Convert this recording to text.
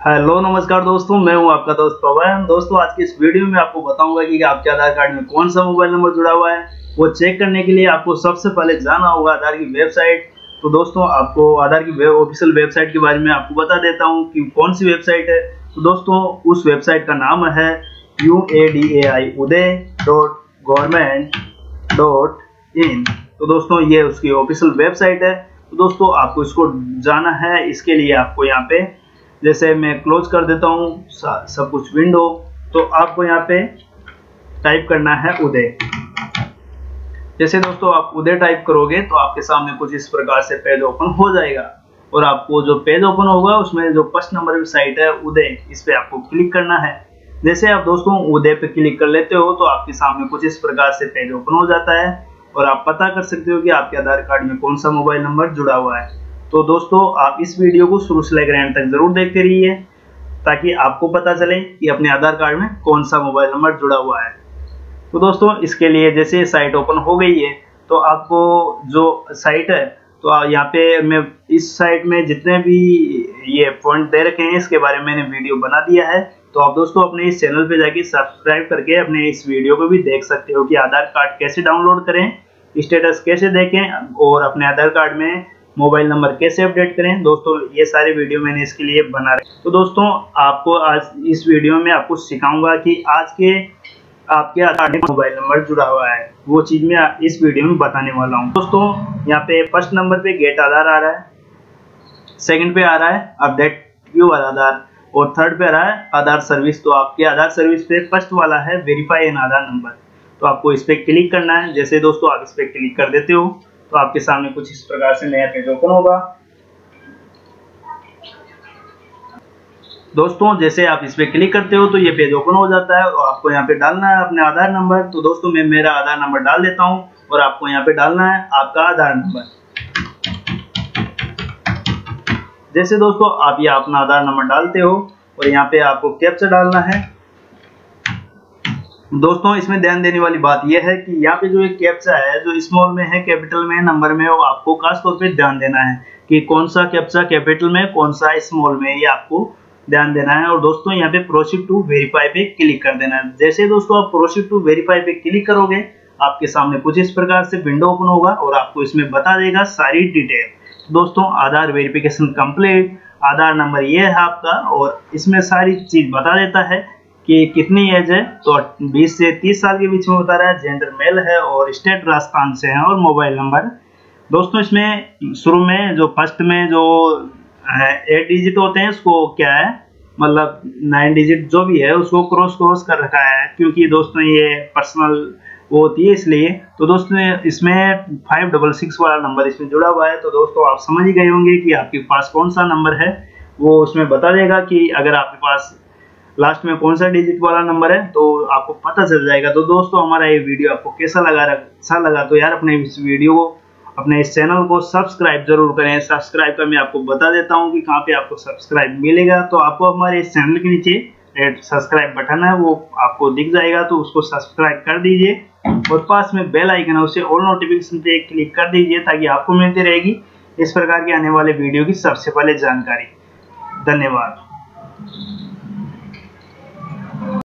Hello, नमस्कार दोस्तों, मैं हूँ आपका दोस्त पवन। दोस्तों, आज की इस वीडियो में आपको बताऊँगा कि आपके आधार कार्ड में कौन सा मोबाइल नंबर जुड़ा हुआ है। वो चेक करने के लिए आपको सबसे पहले जाना होगा आधार की वेबसाइट। तो दोस्तों, आपको आधार की ऑफिशियल वेबसाइट के बारे में आपको बता देता हूँ कि कौन सी वेबसाइट है। तो दोस्तों, उस वेबसाइट का नाम है U A D A I Uday dot government dot in तो दोस्तों, ये उसकी ऑफिशियल वेबसाइट है। तो दोस्तों, आपको इसको जाना है। इसके लिए आपको यहाँ पे जैसे मैं क्लोज कर देता हूँ सब कुछ विंडो तो आपको यहाँ पे टाइप करना है उदय। जैसे दोस्तों आप उदय टाइप करोगे तो आपके सामने कुछ इस प्रकार से पेज ओपन हो जाएगा। और आपको जो पेज ओपन होगा, उसमें जो फ़र्स्ट नंबर साइट है, उदय, इस पे आपको क्लिक करना है। जैसे आप दोस्तों उदय पे क्लिक कर लेते हो तो आपके सामने कुछ इस प्रकार से पेज ओपन हो जाता है। और आप पता कर सकते हो कि आपके आधार कार्ड में कौन सा मोबाइल नंबर जुड़ा हुआ है। तो दोस्तों, आप इस वीडियो को शुरू से लेकर एंड तक ज़रूर देखते रहिए, ताकि आपको पता चले कि अपने आधार कार्ड में कौन सा मोबाइल नंबर जुड़ा हुआ है। तो दोस्तों, इसके लिए जैसे साइट ओपन हो गई है तो आपको जो साइट है तो यहाँ पे मैं इस साइट में जितने भी ये पॉइंट दे रखे हैं, इसके बारे में मैंने वीडियो बना दिया है। तो आप दोस्तों, अपने इस चैनल पे जाके सब्सक्राइब करके अपने इस वीडियो को भी देख सकते हो कि आधार कार्ड कैसे डाउनलोड करें स्टेटस कैसे देखें, और अपने आधार कार्ड में मोबाइल नंबर कैसे अपडेट करें? दोस्तों, ये सारे वीडियो मैंने इसके लिए बना रहे तो दोस्तों, आपको आज इस वीडियो में आपको सिखाऊँगा कि आज के आपके आधार मोबाइल नंबर जुड़ा हुआ है। वो चीज़ मैं इस वीडियो में बताने वाला हूँ। दोस्तों, यहाँ पे फ़र्स्ट नंबर पे गेट आधार आ रहा है, सेकंड पे आ रहा है अपडेट क्यू आधार, और थर्ड पे आ रहा है आधार सर्विस। तो आपके आधार सर्विस पे फ़र्स्ट वाला है, वेरीफाई एन आधार नंबर। तो आपको इस पर क्लिक करना है। जैसे दोस्तों, आप इस पर क्लिक कर देते हो तो आपके सामने कुछ इस प्रकार से नया पेज ओपन होगा। दोस्तों, जैसे आप इस पर क्लिक करते हो तो ये पेज ओपन हो जाता है और आपको यहाँ पे डालना है अपने आधार नंबर। तो दोस्तों, मैं मेरा आधार नंबर डाल देता हूँ और आपको यहाँ पे डालना है आपका आधार नंबर। जैसे दोस्तों, आप ये अपना आधार नंबर डालते हो और यहाँ पे आपको कैप्चा डालना है। दोस्तों, इसमें ध्यान देने वाली बात यह है कि यहाँ पे जो एक कैप्चा है, जो स्मॉल में है कैपिटल में नंबर में, वो आपको खास तौर पे ध्यान देना है कि कौन सा कैप्चा कैपिटल में, कौन सा स्मॉल में, ये आपको ध्यान देना है। और दोस्तों, यहाँ पे प्रोसीड टू वेरीफाई पे क्लिक कर देना है। जैसे दोस्तों, आप प्रोसीड टू वेरीफाई पे क्लिक करोगे, आपके सामने कुछ इस प्रकार से विंडो ओपन होगा और आपको इसमें बता देगा सारी डिटेल दोस्तों, Aadhaar verification complete Aadhaar number ये है आपका और इसमें सारी चीज़ बता देता है कि कितनी एज है? तो 20 से 30 साल के बीच में बता रहा है जेंडर मेल है और स्टेट राजस्थान से है और मोबाइल नंबर दोस्तों, इसमें शुरू में जो फ़र्स्ट में जो एट डिजिट होते हैं, उसको क्या है? मतलब नाइन डिजिट जो भी है, उसको क्रॉस क्रॉस कर रखा है। क्योंकि दोस्तों, ये पर्सनल वो होती है इसलिए। तो दोस्तों, इसमें फाइव डबल सिक्स वाला नंबर इसमें जुड़ा हुआ है। तो दोस्तों, आप समझ ही गए होंगे कि आपके पास कौन सा नंबर है। वो उसमें बता देगा कि अगर आपके पास लास्ट में कौन सा डिजिट वाला नंबर है? तो आपको पता चल जाएगा। तो दोस्तों, हमारा ये वीडियो आपको कैसा लगा अच्छा लगा तो यार अपने इस वीडियो को, अपने इस चैनल को सब्सक्राइब ज़रूर करें। सब्सक्राइब का मैं आपको बता देता हूँ कि कहाँ पे आपको सब्सक्राइब मिलेगा। तो आपको हमारे इस चैनल के नीचे रेड सब्सक्राइब बटन है, वो आपको दिख जाएगा तो उसको सब्सक्राइब कर दीजिए और पास में बेल आइकन है, उसे ऑल नोटिफिकेशन पे क्लिक कर दीजिए ताकि आपको मिलती रहेगी इस प्रकार के आने वाले वीडियो की सबसे पहले जानकारी। धन्यवाद।